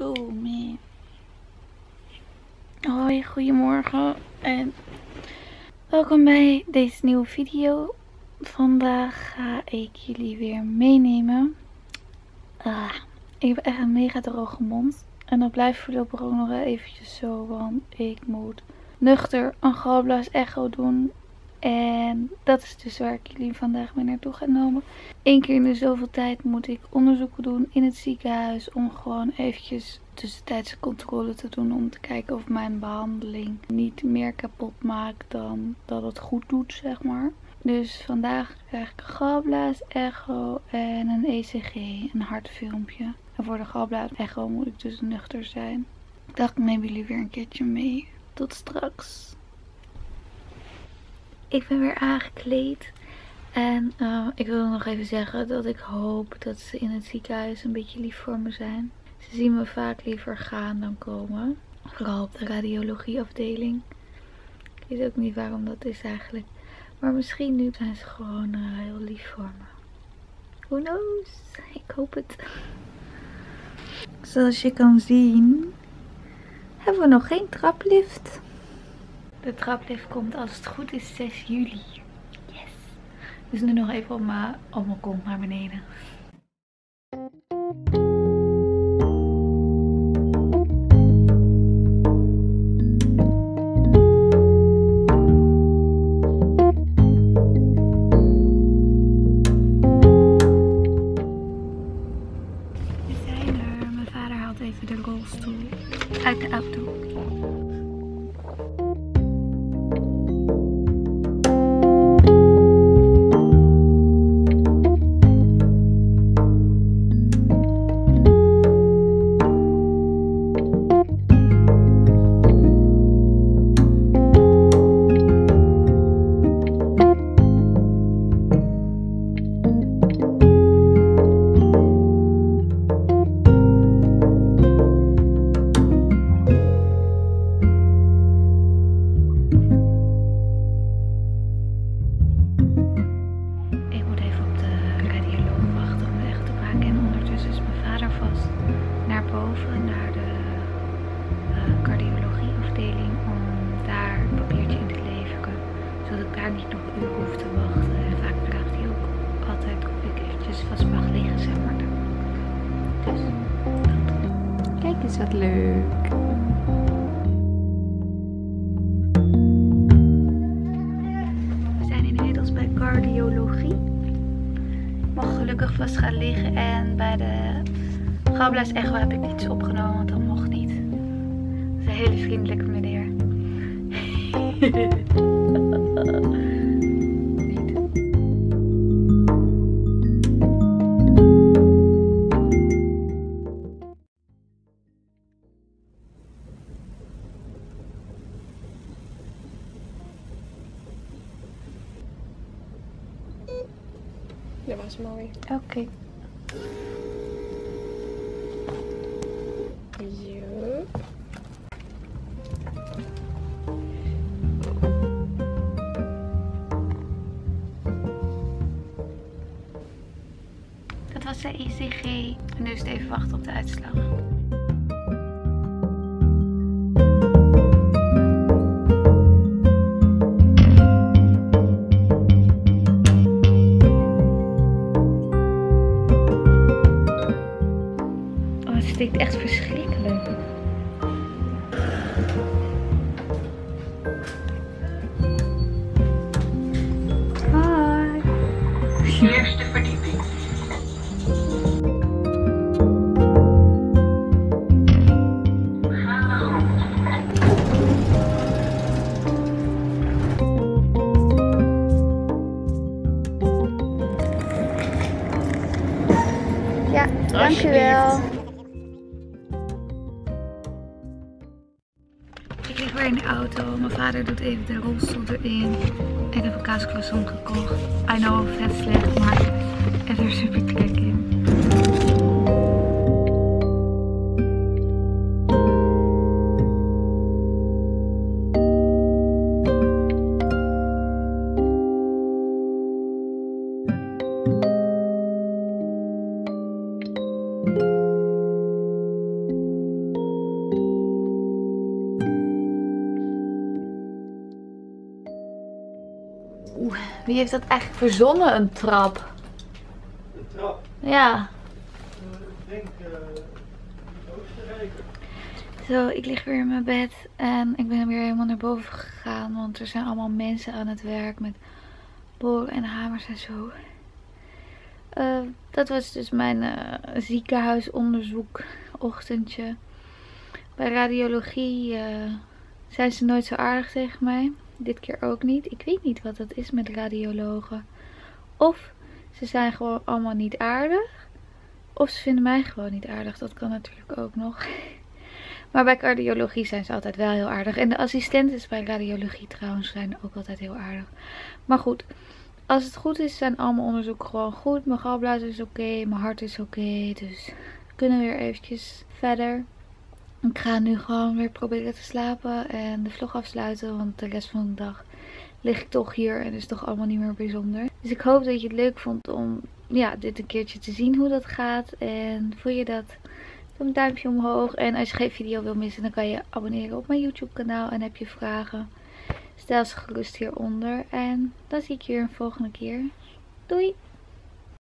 Oh man. Hoi, goedemorgen en welkom bij deze nieuwe video. Vandaag ga ik jullie weer meenemen. Ah, ik heb echt een mega droge mond. En dat blijft voorlopig ook nog eventjes zo, want ik moet nuchter een galblaas echo doen. En dat is dus waar ik jullie vandaag mee naartoe ga nemen. Eén keer in de zoveel tijd moet ik onderzoeken doen in het ziekenhuis. Om gewoon eventjes tussentijdse controle te doen. Om te kijken of mijn behandeling niet meer kapot maakt dan dat het goed doet, zeg maar. Dus vandaag krijg ik een galblaas echo en een ECG, een hartfilmpje. En voor de galblaas echo moet ik dus nuchter zijn. Ik dacht neem jullie weer een keertje mee. Tot straks. Ik ben weer aangekleed. En uh, ik wil nog even zeggen dat ik hoop dat ze in het ziekenhuis een beetje lief voor me zijn. Ze zien me vaak liever gaan dan komen. Vooral op de radiologieafdeling. Ik weet ook niet waarom dat is eigenlijk. Maar misschien nu zijn ze gewoon uh, heel lief voor me. Who knows? Ik hoop het. Zoals je kan zien hebben we nog geen traplift. De traplift komt als het goed is 6 juli. Yes. Dus nu nog even op mijn, op mijn kont naar beneden. Leuk. We zijn inmiddels bij cardiologie. Ik mag gelukkig vast gaan liggen en bij de galblaas echo heb ik niets opgenomen, want dat mocht niet. Dat is een hele vriendelijke meneer. Dat was mooi. Oké. Dat was de ECG. En nu is het even wachten op de uitslag. Dankjewel. Ik lig weer in de auto. Mijn vader doet even de rolstoel erin. Ik heb een kaascroissant gekocht. I know, vet slecht, maar er is super trek Wie heeft dat eigenlijk verzonnen, een trap? Een trap. Ja. Eh, ik denk uh, Oostenrijker. Zo, ik lig weer in mijn bed en ik ben weer helemaal naar boven gegaan. Want er zijn allemaal mensen aan het werk met boren en hamers en zo. Uh, dat was dus mijn uh, ziekenhuisonderzoek ochtendje. Bij radiologie uh, zijn ze nooit zo aardig tegen mij. Dit keer ook niet. Ik weet niet wat dat is met radiologen. Of ze zijn gewoon allemaal niet aardig. Of ze vinden mij gewoon niet aardig. Dat kan natuurlijk ook nog. Maar bij cardiologie zijn ze altijd wel heel aardig. En de assistenten bij radiologie trouwens zijn ook altijd heel aardig. Maar goed, als het goed is zijn allemaal onderzoeken gewoon goed. Mijn galblazer is oké, mijn hart is oké. dus we kunnen weer eventjes verder. Ik ga nu gewoon weer proberen te slapen en de vlog afsluiten. Want de rest van de dag lig ik toch hier en is toch allemaal niet meer bijzonder. Dus ik hoop dat je het leuk vond om ja, dit een keertje te zien hoe dat gaat. En voel je dat? Doe een duimpje omhoog. En als je geen video wil missen, dan kan je abonneren op mijn YouTube kanaal. En heb je vragen, stel ze gerust hieronder. En dan zie ik je een volgende keer. Doei!